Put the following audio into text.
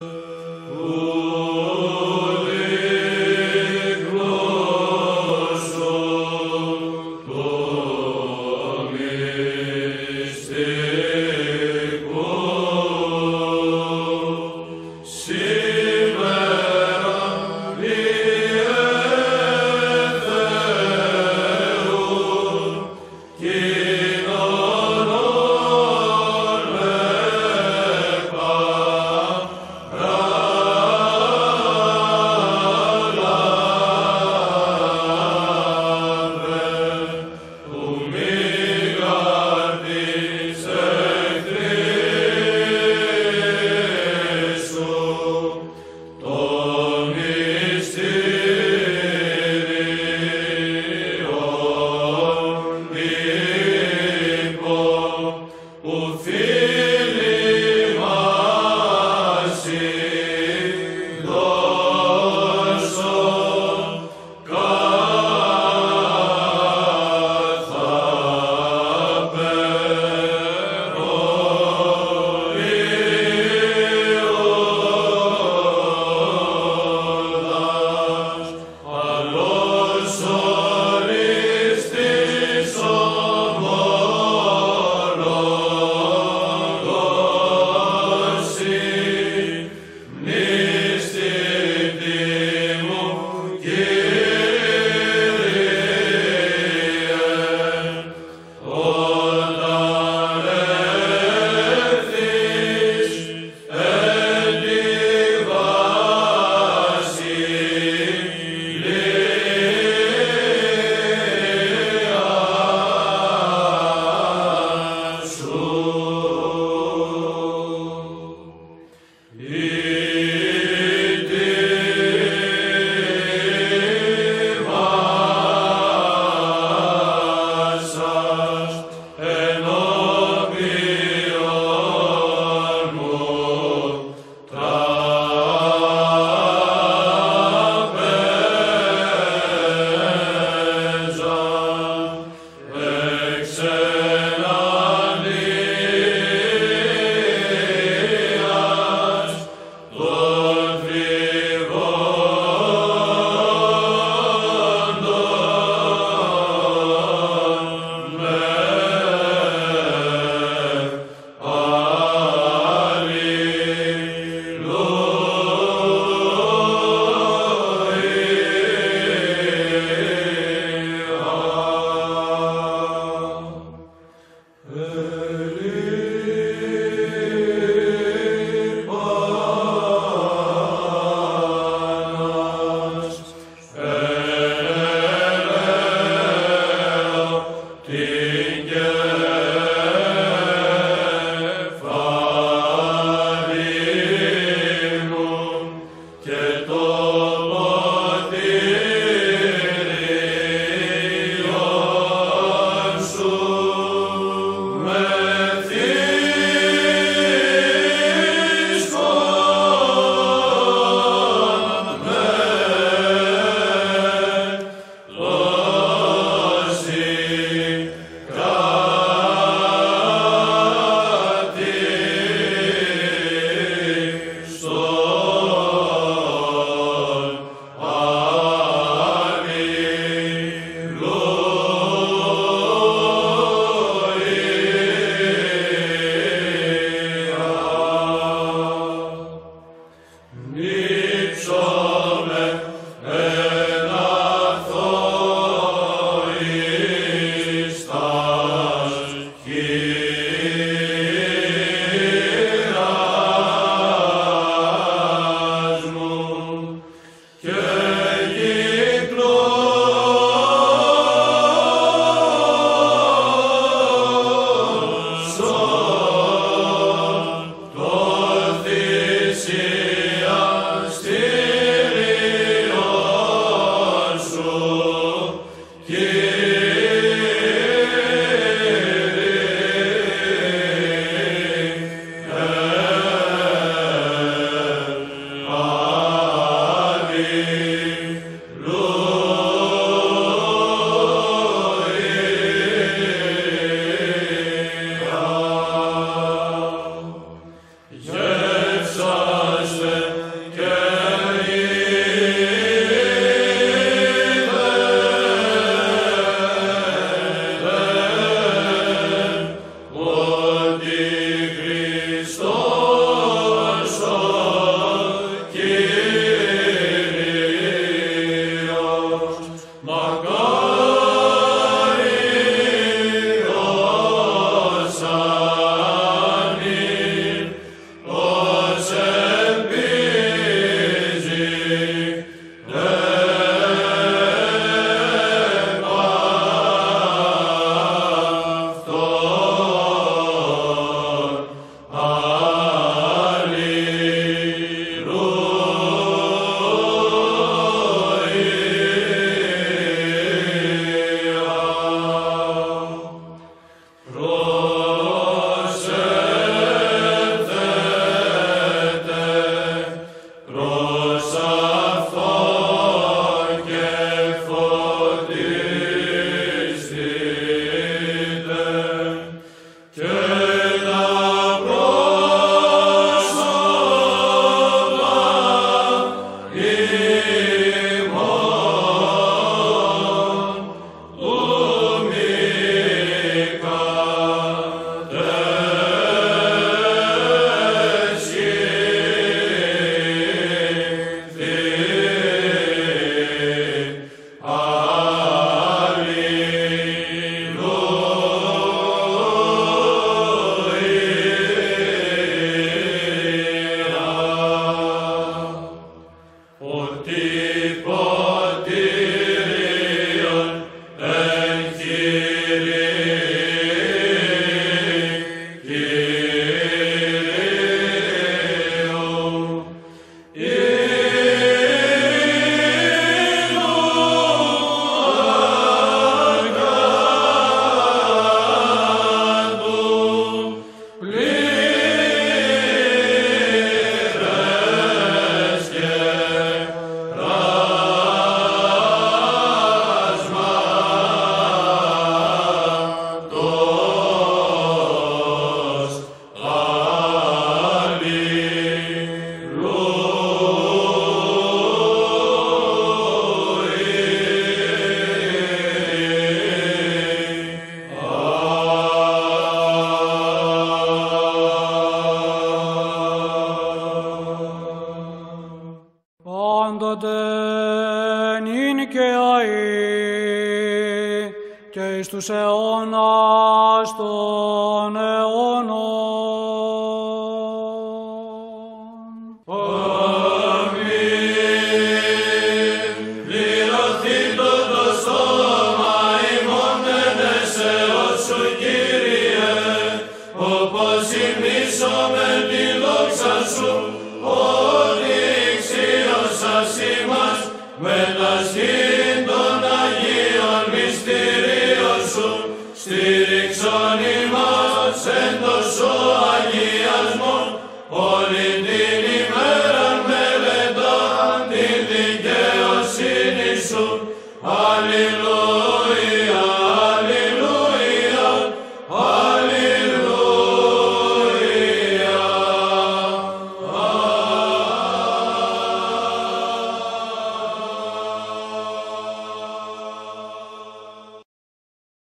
Uh... Amém. Πάντοτε νυν και αεί και εις τους αιώνας των